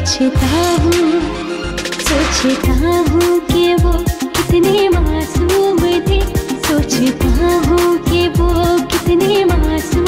सोचता हूँ सोचता हूँ कि वो कितने मासूम थे। सोचता हूँ कि वो कितने मासूम